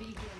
Beginning.